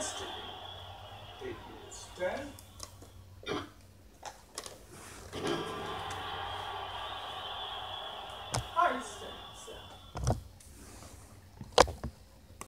question. Did you stand